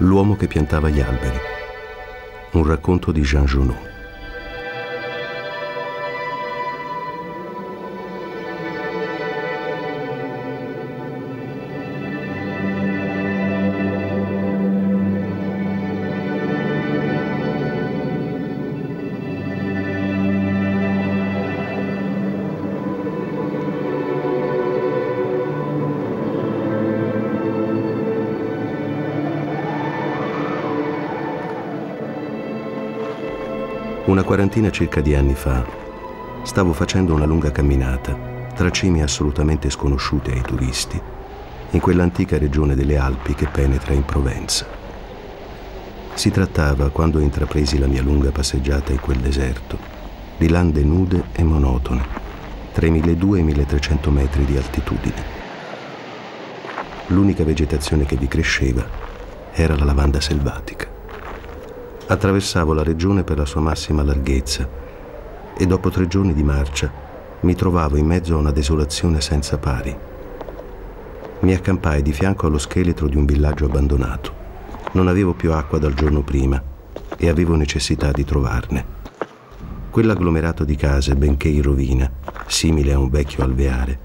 L'uomo che piantava gli alberi. Un racconto di Jean Genot. Una quarantina circa di anni fa stavo facendo una lunga camminata tra cime assolutamente sconosciute ai turisti in quell'antica regione delle Alpi che penetra in Provenza. Si trattava, quando intrapresi la mia lunga passeggiata in quel deserto, di lande nude e monotone, tra i 1200 e i 1300 metri di altitudine. L'unica vegetazione che vi cresceva era la lavanda selvatica. Attraversavo la regione per la sua massima larghezza e dopo tre giorni di marcia mi trovavo in mezzo a una desolazione senza pari. Mi accampai di fianco allo scheletro di un villaggio abbandonato. Non avevo più acqua dal giorno prima e avevo necessità di trovarne. Quell'agglomerato di case, benché in rovina, simile a un vecchio alveare,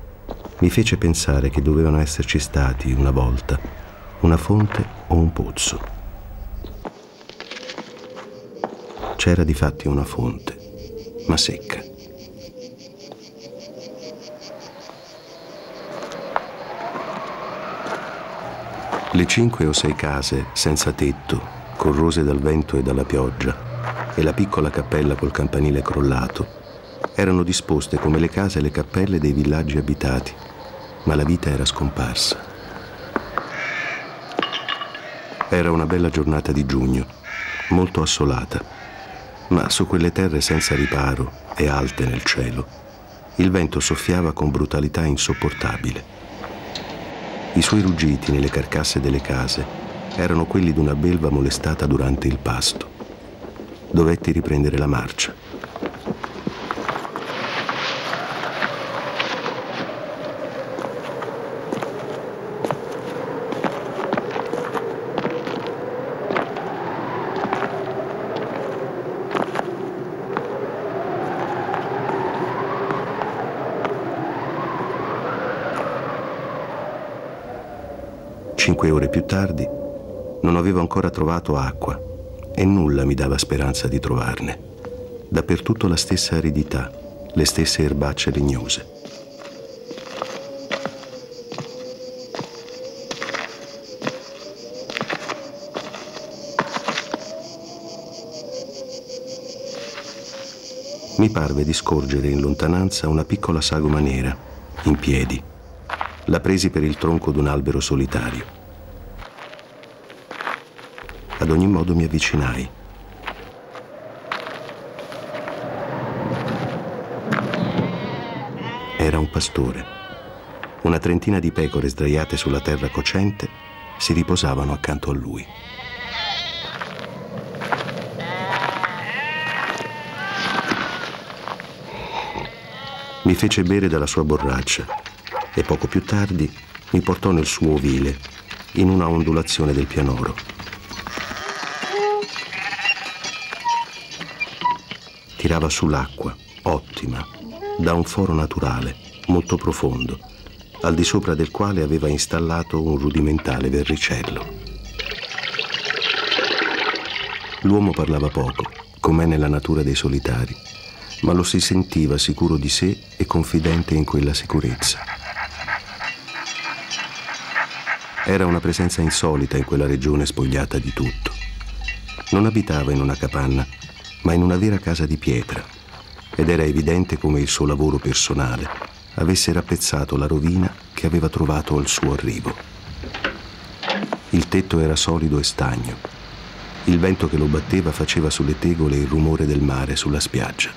mi fece pensare che dovevano esserci stati, una volta, una fonte o un pozzo. C'era di fatti una fonte, ma secca. Le cinque o sei case senza tetto, corrose dal vento e dalla pioggia, e la piccola cappella col campanile crollato, erano disposte come le case e le cappelle dei villaggi abitati, ma la vita era scomparsa. Era una bella giornata di giugno, molto assolata ma su quelle terre senza riparo e alte nel cielo, il vento soffiava con brutalità insopportabile. I suoi ruggiti nelle carcasse delle case erano quelli di una belva molestata durante il pasto. Dovetti riprendere la marcia. Cinque ore più tardi non avevo ancora trovato acqua e nulla mi dava speranza di trovarne. Dappertutto la stessa aridità, le stesse erbacce legnose. Mi parve di scorgere in lontananza una piccola sagoma nera, in piedi la presi per il tronco d'un albero solitario. Ad ogni modo mi avvicinai. Era un pastore. Una trentina di pecore sdraiate sulla terra cocente si riposavano accanto a lui. Mi fece bere dalla sua borraccia e poco più tardi mi portò nel suo ovile, in una ondulazione del pianoro. Tirava sull'acqua, ottima, da un foro naturale, molto profondo, al di sopra del quale aveva installato un rudimentale verricello. L'uomo parlava poco, com'è nella natura dei solitari, ma lo si sentiva sicuro di sé e confidente in quella sicurezza. Era una presenza insolita in quella regione spogliata di tutto. Non abitava in una capanna, ma in una vera casa di pietra, ed era evidente come il suo lavoro personale avesse rappezzato la rovina che aveva trovato al suo arrivo. Il tetto era solido e stagno. Il vento che lo batteva faceva sulle tegole il rumore del mare sulla spiaggia.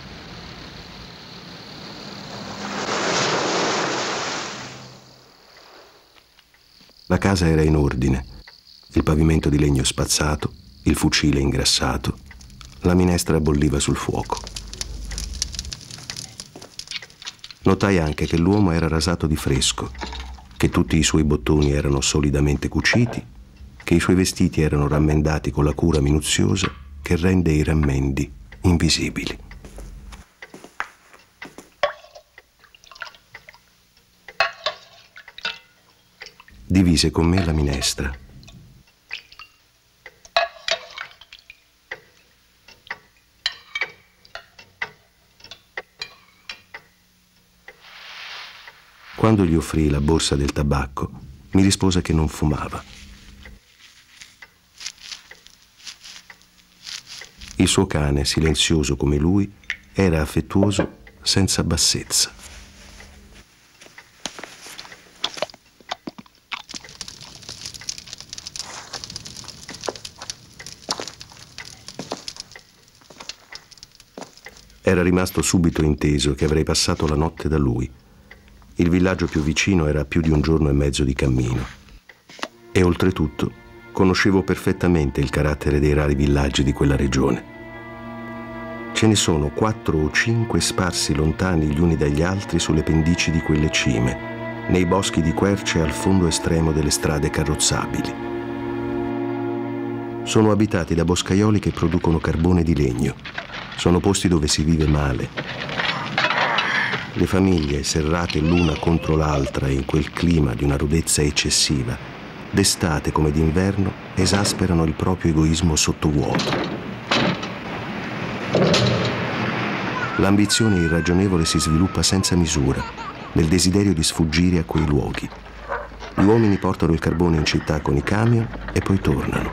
La casa era in ordine, il pavimento di legno spazzato, il fucile ingrassato, la minestra bolliva sul fuoco. Notai anche che l'uomo era rasato di fresco, che tutti i suoi bottoni erano solidamente cuciti che i suoi vestiti erano rammendati con la cura minuziosa che rende i rammendi invisibili. Divise con me la minestra. Quando gli offrì la borsa del tabacco, mi rispose che non fumava. Il suo cane, silenzioso come lui, era affettuoso senza bassezza. Era rimasto subito inteso che avrei passato la notte da lui. Il villaggio più vicino era più di un giorno e mezzo di cammino. E oltretutto conoscevo perfettamente il carattere dei rari villaggi di quella regione. Ce ne sono quattro o cinque sparsi lontani gli uni dagli altri sulle pendici di quelle cime, nei boschi di querce al fondo estremo delle strade carrozzabili. Sono abitati da boscaioli che producono carbone di legno. Sono posti dove si vive male. Le famiglie, serrate l'una contro l'altra in quel clima di una rudezza eccessiva, d'estate come d'inverno, esasperano il proprio egoismo sottovuoto. L'ambizione irragionevole si sviluppa senza misura, nel desiderio di sfuggire a quei luoghi. Gli uomini portano il carbone in città con i camion e poi tornano.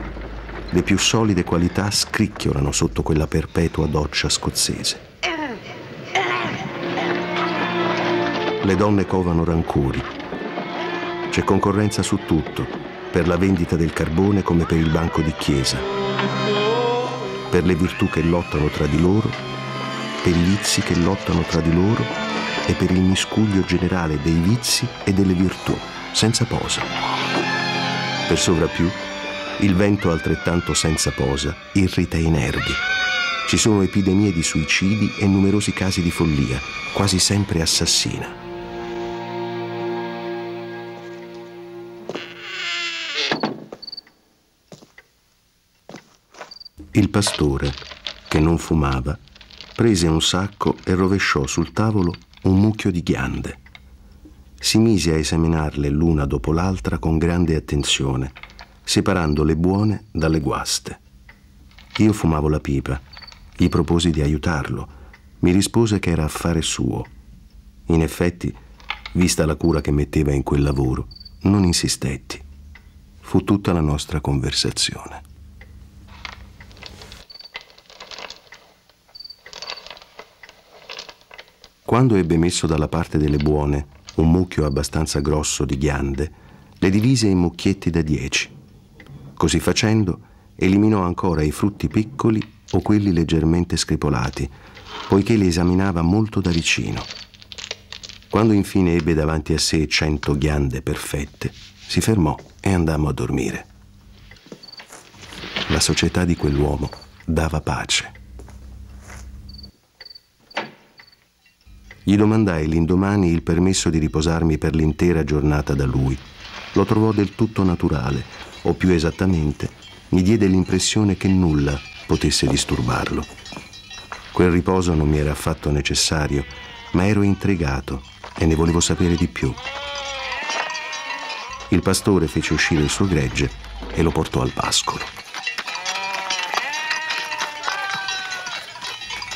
Le più solide qualità scricchiolano sotto quella perpetua doccia scozzese. Le donne covano rancori. C'è concorrenza su tutto, per la vendita del carbone come per il banco di chiesa, per le virtù che lottano tra di loro, per i vizi che lottano tra di loro e per il miscuglio generale dei vizi e delle virtù, senza posa. Per sovrappiù, il vento altrettanto senza posa irrita i nervi. Ci sono epidemie di suicidi e numerosi casi di follia, quasi sempre assassina. Il pastore, che non fumava, prese un sacco e rovesciò sul tavolo un mucchio di ghiande. Si mise a esaminarle l'una dopo l'altra con grande attenzione, separando le buone dalle guaste. Io fumavo la pipa, gli proposi di aiutarlo, mi rispose che era affare suo. In effetti, vista la cura che metteva in quel lavoro, non insistetti. Fu tutta la nostra conversazione. Quando ebbe messo dalla parte delle buone un mucchio abbastanza grosso di ghiande, le divise in mucchietti da dieci. Così facendo, eliminò ancora i frutti piccoli o quelli leggermente scripolati, poiché li esaminava molto da vicino. Quando infine ebbe davanti a sé cento ghiande perfette, si fermò e andammo a dormire. La società di quell'uomo dava pace. Gli domandai l'indomani il permesso di riposarmi per l'intera giornata da lui. Lo trovò del tutto naturale, o più esattamente, mi diede l'impressione che nulla potesse disturbarlo. Quel riposo non mi era affatto necessario, ma ero intrigato e ne volevo sapere di più. Il pastore fece uscire il suo gregge e lo portò al pascolo.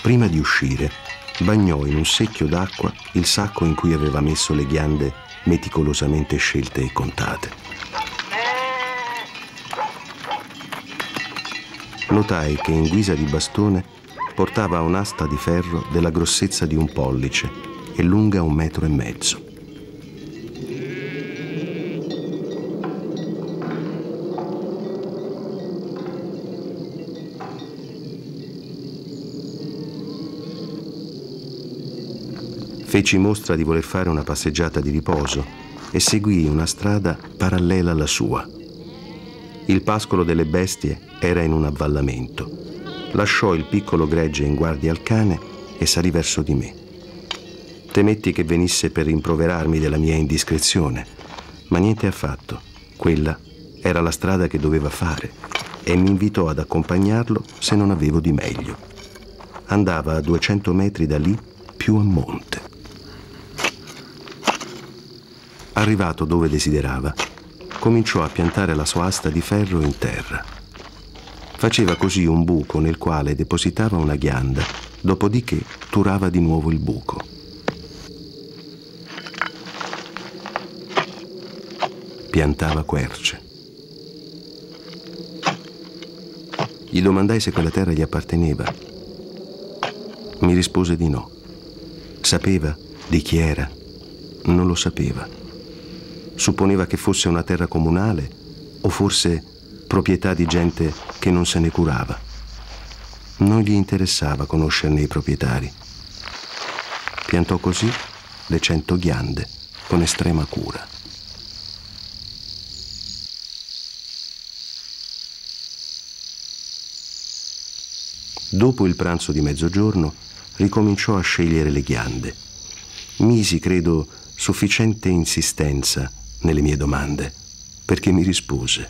Prima di uscire, bagnò in un secchio d'acqua il sacco in cui aveva messo le ghiande meticolosamente scelte e contate. Notai che in guisa di bastone portava un'asta di ferro della grossezza di un pollice e lunga un metro e mezzo. Feci mostra di voler fare una passeggiata di riposo e seguii una strada parallela alla sua. Il pascolo delle bestie era in un avvallamento. Lasciò il piccolo gregge in guardia al cane e salì verso di me. Temetti che venisse per rimproverarmi della mia indiscrezione, ma niente affatto. Quella Era la strada che doveva fare e mi invitò ad accompagnarlo se non avevo di meglio. Andava a 200 metri da lì, più a monte. Arrivato dove desiderava, cominciò a piantare la sua asta di ferro in terra. Faceva così un buco nel quale depositava una ghianda, dopodiché turava di nuovo il buco. Piantava querce. Gli domandai se quella terra gli apparteneva. Mi rispose di no. Sapeva di chi era? Non lo sapeva supponeva che fosse una terra comunale o forse proprietà di gente che non se ne curava. Non gli interessava conoscerne i proprietari. Piantò così le cento ghiande con estrema cura. Dopo il pranzo di mezzogiorno ricominciò a scegliere le ghiande. Misi, credo, sufficiente insistenza nelle mie domande, perché mi rispose.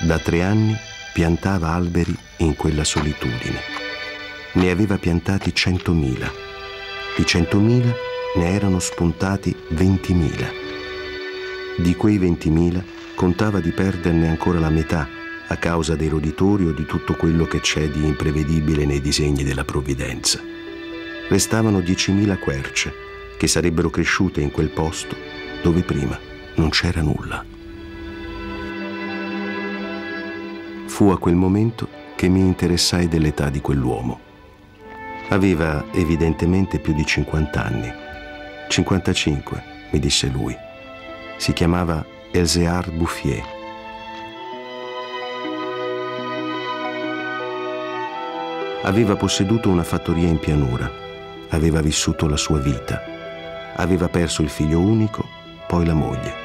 Da tre anni piantava alberi in quella solitudine. Ne aveva piantati centomila. Di centomila ne erano spuntati ventimila. Di quei ventimila contava di perderne ancora la metà a causa dei roditori o di tutto quello che c'è di imprevedibile nei disegni della provvidenza. Restavano diecimila querce che sarebbero cresciute in quel posto dove prima non c'era nulla. Fu a quel momento che mi interessai dell'età di quell'uomo. Aveva evidentemente più di 50 anni. 55, mi disse lui. Si chiamava Elzear Bouffier. Aveva posseduto una fattoria in pianura, aveva vissuto la sua vita, aveva perso il figlio unico, poi la moglie.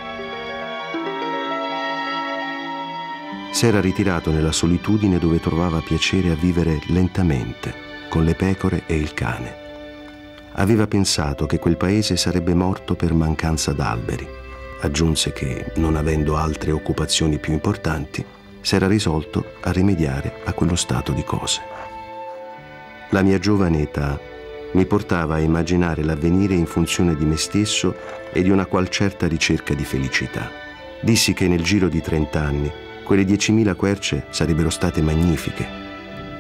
S'era ritirato nella solitudine dove trovava piacere a vivere lentamente, con le pecore e il cane. Aveva pensato che quel paese sarebbe morto per mancanza d'alberi. Aggiunse che, non avendo altre occupazioni più importanti, s'era risolto a rimediare a quello stato di cose. La mia giovane età mi portava a immaginare l'avvenire in funzione di me stesso e di una qual certa ricerca di felicità. Dissi che nel giro di trent'anni quelle 10.000 querce sarebbero state magnifiche.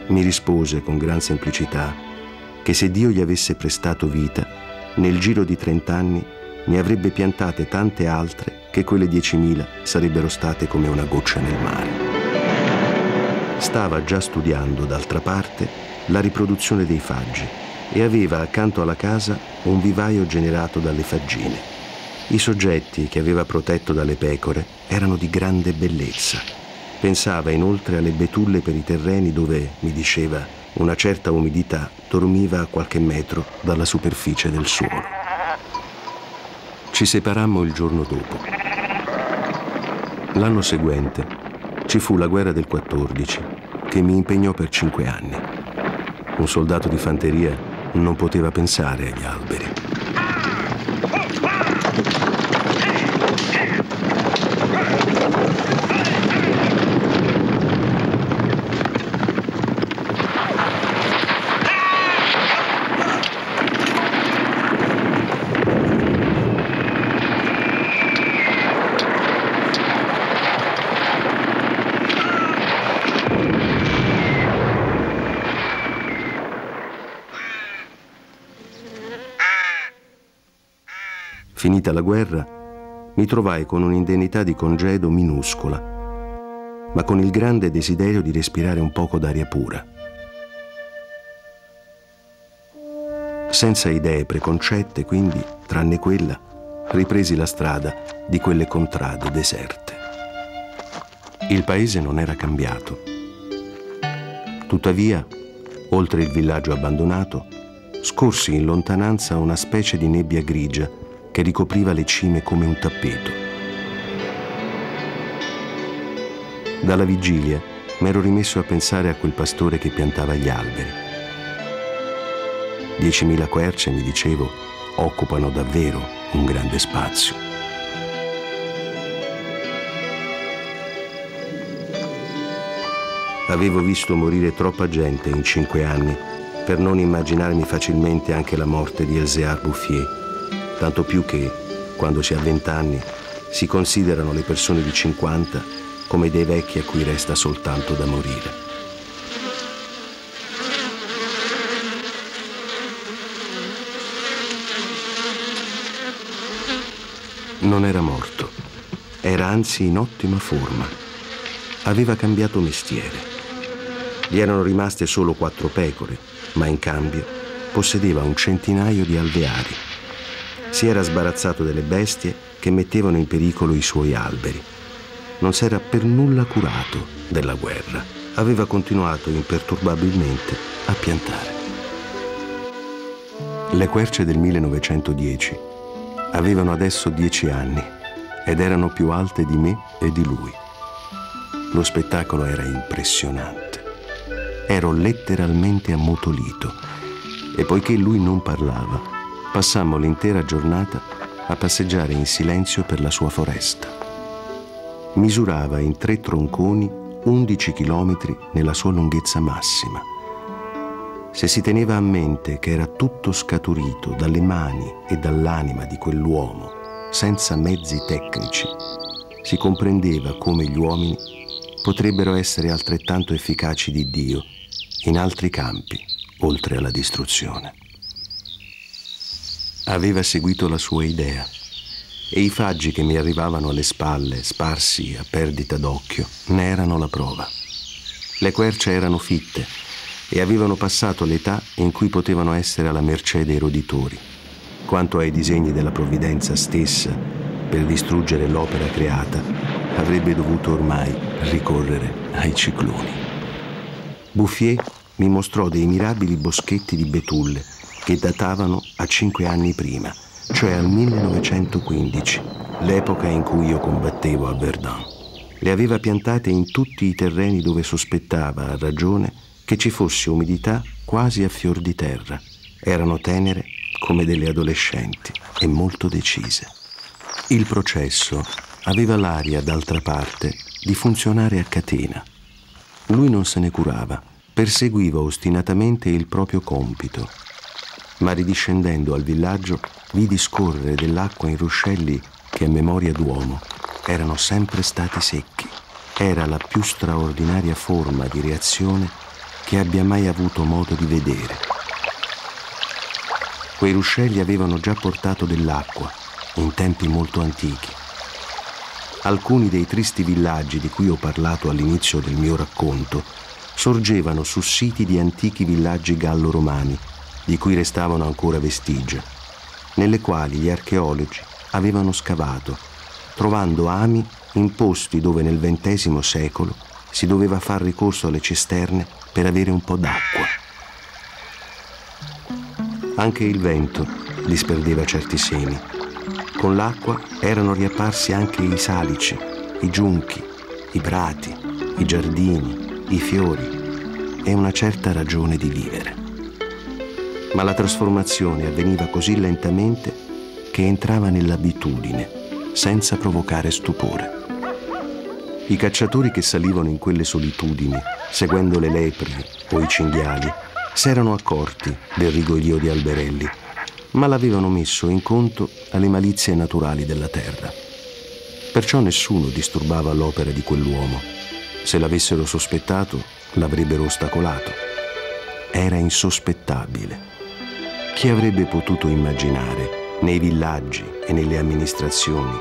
Mi rispose con gran semplicità che se Dio gli avesse prestato vita, nel giro di 30 anni ne avrebbe piantate tante altre che quelle 10.000 sarebbero state come una goccia nel mare. Stava già studiando, d'altra parte, la riproduzione dei faggi e aveva accanto alla casa un vivaio generato dalle faggine. I soggetti che aveva protetto dalle pecore erano di grande bellezza Pensava inoltre alle betulle per i terreni dove, mi diceva, una certa umidità dormiva a qualche metro dalla superficie del suolo. Ci separammo il giorno dopo. L'anno seguente ci fu la guerra del 14, che mi impegnò per cinque anni. Un soldato di fanteria non poteva pensare agli alberi. Finita la guerra, mi trovai con un'indennità di congedo minuscola, ma con il grande desiderio di respirare un poco d'aria pura. Senza idee preconcette, quindi, tranne quella, ripresi la strada di quelle contrade deserte. Il paese non era cambiato. Tuttavia, oltre il villaggio abbandonato, scorsi in lontananza una specie di nebbia grigia che ricopriva le cime come un tappeto. Dalla vigilia m'ero rimesso a pensare a quel pastore che piantava gli alberi. Diecimila querce, mi dicevo, occupano davvero un grande spazio. Avevo visto morire troppa gente in cinque anni per non immaginarmi facilmente anche la morte di Elzéar Bouffier, tanto più che, quando si ha vent'anni, si considerano le persone di 50 come dei vecchi a cui resta soltanto da morire. Non era morto, era anzi in ottima forma. Aveva cambiato mestiere. Gli erano rimaste solo quattro pecore, ma in cambio possedeva un centinaio di alveari. Si era sbarazzato delle bestie che mettevano in pericolo i suoi alberi. Non s'era per nulla curato della guerra. Aveva continuato imperturbabilmente a piantare. Le querce del 1910 Avevano adesso dieci anni ed erano più alte di me e di lui. Lo spettacolo era impressionante. Ero letteralmente ammutolito e poiché lui non parlava, passammo l'intera giornata a passeggiare in silenzio per la sua foresta. Misurava in tre tronconi 11 chilometri nella sua lunghezza massima se si teneva a mente che era tutto scaturito dalle mani e dall'anima di quell'uomo, senza mezzi tecnici, si comprendeva come gli uomini potrebbero essere altrettanto efficaci di Dio in altri campi, oltre alla distruzione. Aveva seguito la sua idea e i faggi che mi arrivavano alle spalle, sparsi a perdita d'occhio, ne erano la prova. Le querce erano fitte e avevano passato l'età in cui potevano essere alla mercé dei roditori. Quanto ai disegni della provvidenza stessa per distruggere l'opera creata, avrebbe dovuto ormai ricorrere ai cicloni. Bouffier mi mostrò dei mirabili boschetti di betulle che datavano a cinque anni prima, cioè al 1915, l'epoca in cui io combattevo a Verdun. Le aveva piantate in tutti i terreni dove sospettava, a ragione, che ci fosse umidità quasi a fior di terra. Erano tenere come delle adolescenti e molto decise. Il processo aveva l'aria, d'altra parte, di funzionare a catena. Lui non se ne curava, perseguiva ostinatamente il proprio compito. Ma ridiscendendo al villaggio, vidi scorrere dell'acqua in ruscelli che a memoria d'uomo erano sempre stati secchi. Era la più straordinaria forma di reazione che abbia mai avuto modo di vedere. Quei ruscelli avevano già portato dell'acqua in tempi molto antichi. Alcuni dei tristi villaggi di cui ho parlato all'inizio del mio racconto sorgevano su siti di antichi villaggi gallo-romani, di cui restavano ancora vestigia, nelle quali gli archeologi avevano scavato, trovando ami in posti dove nel XX secolo si doveva far ricorso alle cisterne per avere un po' d'acqua. Anche il vento disperdeva certi semi. Con l'acqua erano riapparsi anche i salici, i giunchi, i prati, i giardini, i fiori e una certa ragione di vivere. Ma la trasformazione avveniva così lentamente che entrava nell'abitudine, senza provocare stupore. I cacciatori che salivano in quelle solitudini, seguendo le lepri o i cinghiali, s'erano accorti del rigoglio di alberelli, ma l'avevano messo in conto alle malizie naturali della terra. Perciò nessuno disturbava l'opera di quell'uomo. Se l'avessero sospettato, l'avrebbero ostacolato. Era insospettabile. Chi avrebbe potuto immaginare nei villaggi e nelle amministrazioni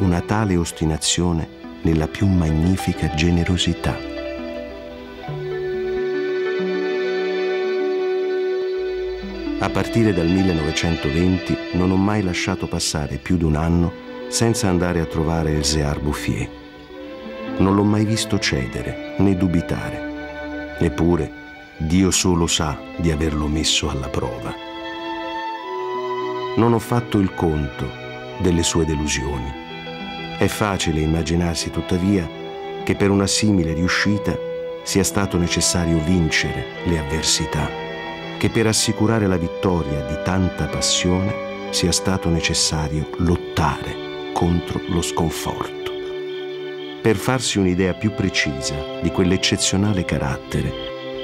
una tale ostinazione nella più magnifica generosità. A partire dal 1920 non ho mai lasciato passare più di un anno senza andare a trovare Elzéar Bouffier. Non l'ho mai visto cedere né dubitare. Eppure Dio solo sa di averlo messo alla prova. Non ho fatto il conto delle sue delusioni è facile immaginarsi tuttavia che per una simile riuscita sia stato necessario vincere le avversità, che per assicurare la vittoria di tanta passione sia stato necessario lottare contro lo sconforto. Per farsi un'idea più precisa di quell'eccezionale carattere,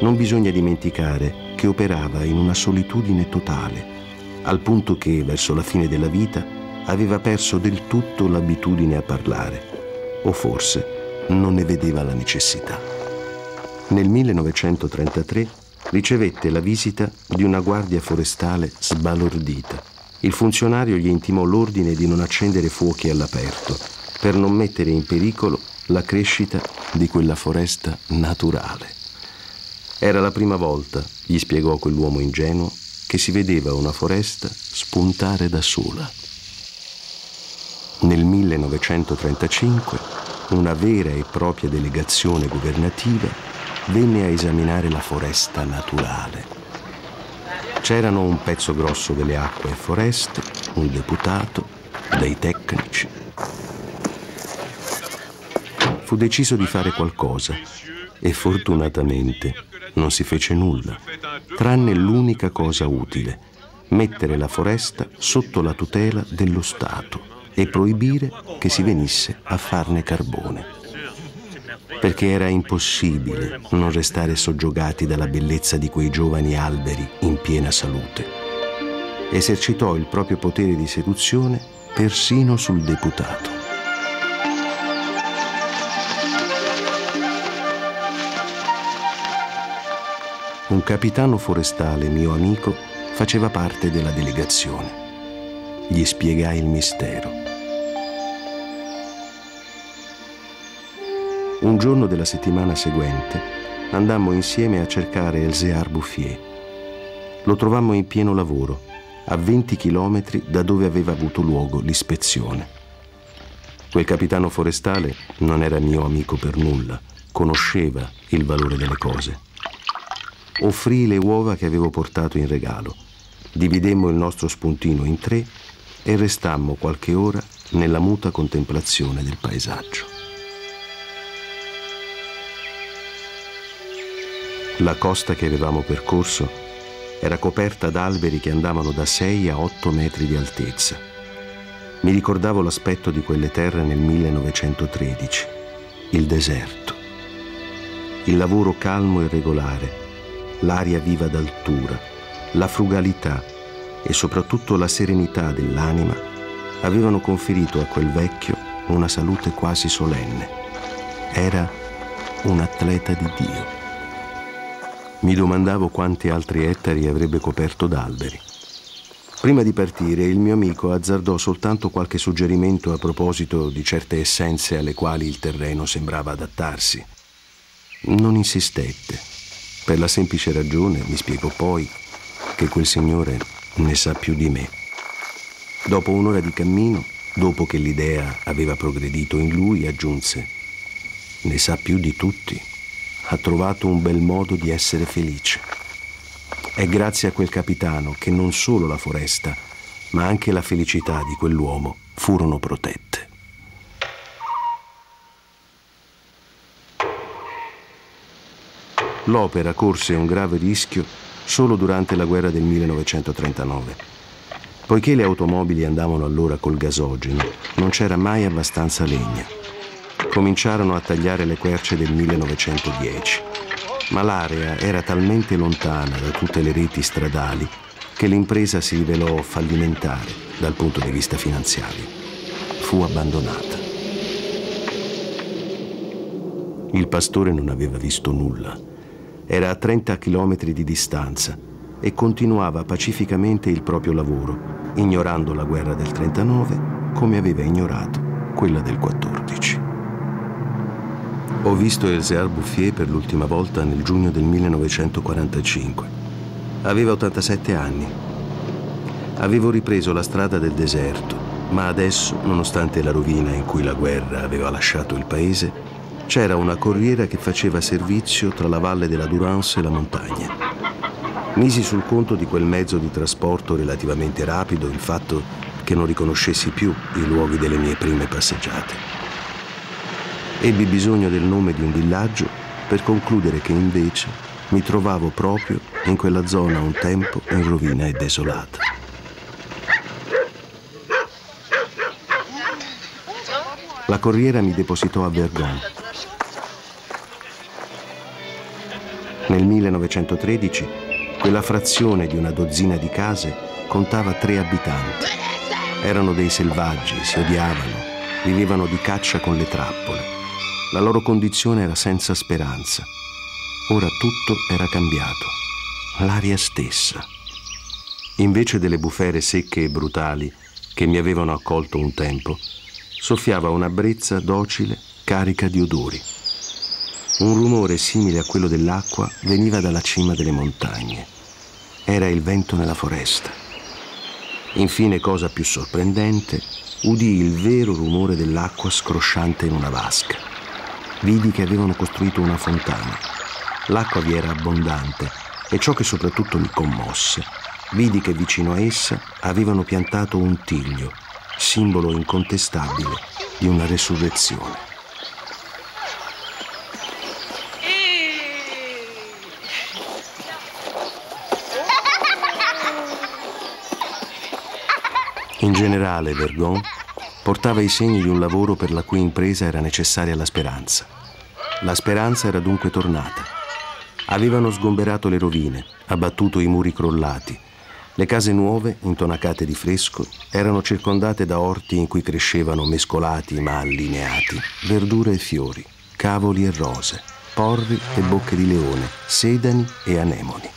non bisogna dimenticare che operava in una solitudine totale, al punto che, verso la fine della vita, aveva perso del tutto l'abitudine a parlare, o forse non ne vedeva la necessità. Nel 1933 ricevette la visita di una guardia forestale sbalordita. Il funzionario gli intimò l'ordine di non accendere fuochi all'aperto per non mettere in pericolo la crescita di quella foresta naturale. Era la prima volta, gli spiegò quell'uomo ingenuo, che si vedeva una foresta spuntare da sola. Nel 1935 una vera e propria delegazione governativa venne a esaminare la foresta naturale. C'erano un pezzo grosso delle acque e foreste, un deputato, dei tecnici. Fu deciso di fare qualcosa e fortunatamente non si fece nulla, tranne l'unica cosa utile, mettere la foresta sotto la tutela dello Stato e proibire che si venisse a farne carbone. Perché era impossibile non restare soggiogati dalla bellezza di quei giovani alberi in piena salute. Esercitò il proprio potere di seduzione persino sul deputato. Un capitano forestale mio amico faceva parte della delegazione. Gli spiegai il mistero. Un giorno della settimana seguente andammo insieme a cercare Elzear Bouffier. Lo trovammo in pieno lavoro, a 20 chilometri da dove aveva avuto luogo l'ispezione. Quel capitano forestale non era mio amico per nulla, conosceva il valore delle cose. Offrì le uova che avevo portato in regalo, dividemmo il nostro spuntino in tre e restammo qualche ora nella muta contemplazione del paesaggio. La costa che avevamo percorso era coperta da alberi che andavano da 6 a 8 metri di altezza. Mi ricordavo l'aspetto di quelle terre nel 1913, il deserto. Il lavoro calmo e regolare, l'aria viva d'altura, la frugalità e soprattutto la serenità dell'anima avevano conferito a quel vecchio una salute quasi solenne. Era un atleta di Dio. Mi domandavo quanti altri ettari avrebbe coperto d'alberi. Prima di partire il mio amico azzardò soltanto qualche suggerimento a proposito di certe essenze alle quali il terreno sembrava adattarsi. Non insistette, per la semplice ragione, mi spiegò poi, che quel signore ne sa più di me. Dopo un'ora di cammino, dopo che l'idea aveva progredito in lui, aggiunse, ne sa più di tutti ha trovato un bel modo di essere felice. È grazie a quel capitano che non solo la foresta, ma anche la felicità di quell'uomo furono protette. L'opera corse un grave rischio solo durante la guerra del 1939. Poiché le automobili andavano allora col gasogeno, non c'era mai abbastanza legna cominciarono a tagliare le querce del 1910, ma l'area era talmente lontana da tutte le reti stradali che l'impresa si rivelò fallimentare dal punto di vista finanziario. Fu abbandonata. Il pastore non aveva visto nulla. Era a 30 chilometri di distanza e continuava pacificamente il proprio lavoro, ignorando la guerra del 39 come aveva ignorato quella del 14. Ho visto Elzear Bouffier per l'ultima volta nel giugno del 1945. Aveva 87 anni. Avevo ripreso la strada del deserto, ma adesso, nonostante la rovina in cui la guerra aveva lasciato il paese, c'era una corriera che faceva servizio tra la valle della Durance e la montagna. Misi sul conto di quel mezzo di trasporto relativamente rapido il fatto che non riconoscessi più i luoghi delle mie prime passeggiate. Ebbi bisogno del nome di un villaggio per concludere che invece mi trovavo proprio in quella zona un tempo in rovina e desolata. La corriera mi depositò a Vergon. 1913 quella frazione di una dozzina di case contava tre abitanti. Erano dei selvaggi, si odiavano, vivevano di caccia con le trappole. La loro condizione era senza speranza. Ora tutto era cambiato. L'aria stessa. Invece delle bufere secche e brutali che mi avevano accolto un tempo, soffiava una brezza docile carica di odori. Un rumore simile a quello dell'acqua veniva dalla cima delle montagne. Era il vento nella foresta. Infine, cosa più sorprendente, udì il vero rumore dell'acqua scrosciante in una vasca. Vidi che avevano costruito una fontana. L'acqua vi era abbondante e ciò che soprattutto mi commosse, vidi che vicino a essa avevano piantato un tiglio simbolo incontestabile di una resurrezione. In generale, Vergon portava i segni di un lavoro per la cui impresa era necessaria la speranza. La speranza era dunque tornata. Avevano sgomberato le rovine, abbattuto i muri crollati, le case nuove, intonacate di fresco, erano circondate da orti in cui crescevano mescolati ma allineati, verdure e fiori, cavoli e rose, porri e bocche di leone, sedani e anemoni.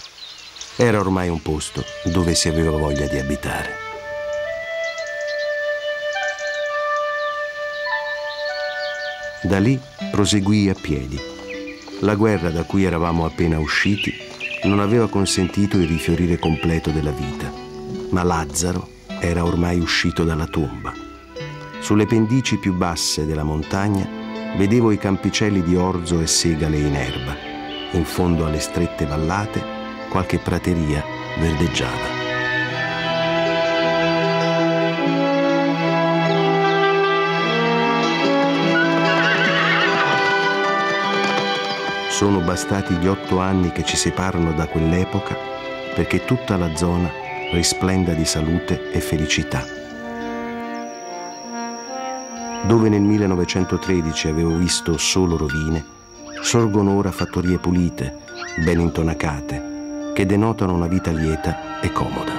Era ormai un posto dove si aveva voglia di abitare. Da lì proseguì a piedi. La guerra da cui eravamo appena usciti non aveva consentito il rifiorire completo della vita, ma Lazzaro era ormai uscito dalla tomba. Sulle pendici più basse della montagna vedevo i campicelli di orzo e segale in erba. In fondo alle strette vallate qualche prateria verdeggiava. Sono bastati gli otto anni che ci separano da quell'epoca perché tutta la zona risplenda di salute e felicità. Dove nel 1913 avevo visto solo rovine, sorgono ora fattorie pulite, ben intonacate, che denotano una vita lieta e comoda.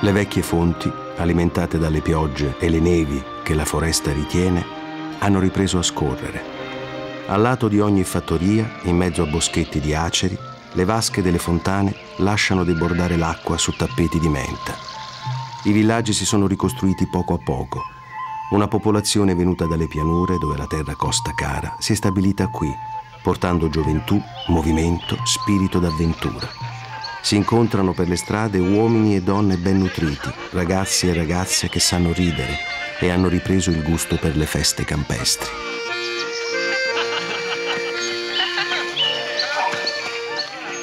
Le vecchie fonti, alimentate dalle piogge e le nevi che la foresta ritiene, hanno ripreso a scorrere a lato di ogni fattoria, in mezzo a boschetti di aceri, le vasche delle fontane lasciano debordare l'acqua su tappeti di menta. I villaggi si sono ricostruiti poco a poco. Una popolazione venuta dalle pianure, dove la terra costa cara, si è stabilita qui, portando gioventù, movimento, spirito d'avventura. Si incontrano per le strade uomini e donne ben nutriti, ragazzi e ragazze che sanno ridere e hanno ripreso il gusto per le feste campestri.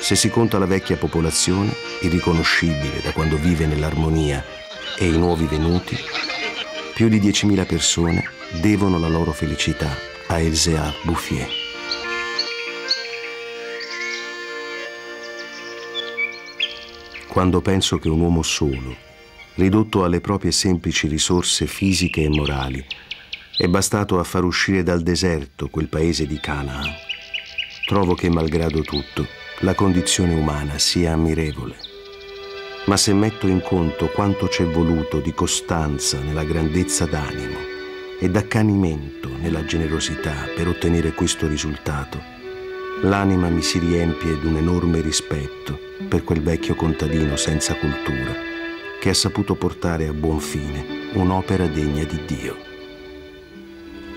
Se si conta la vecchia popolazione, irriconoscibile da quando vive nell'armonia, e i nuovi venuti, più di 10.000 persone devono la loro felicità a Elzea Bouffier. Quando penso che un uomo solo, ridotto alle proprie semplici risorse fisiche e morali, è bastato a far uscire dal deserto quel paese di Canaan, trovo che, malgrado tutto, la condizione umana sia ammirevole. Ma se metto in conto quanto c'è voluto di costanza nella grandezza d'animo e d'accanimento nella generosità per ottenere questo risultato, l'anima mi si riempie d'un enorme rispetto per quel vecchio contadino senza cultura che ha saputo portare a buon fine un'opera degna di Dio.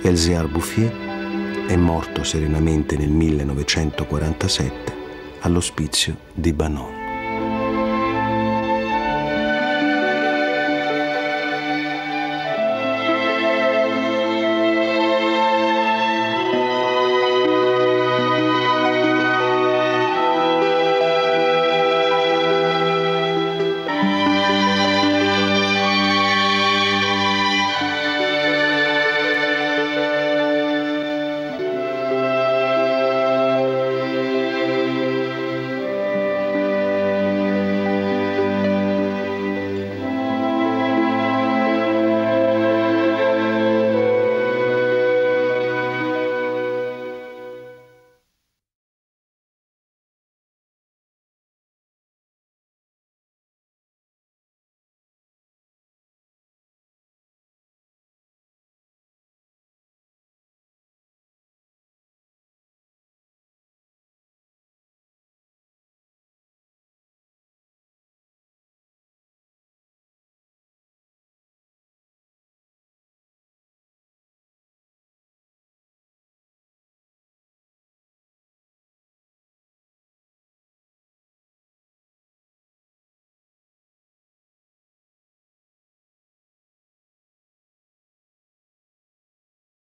Elzear Bouffier è morto serenamente nel 1947 all'ospizio di Banon.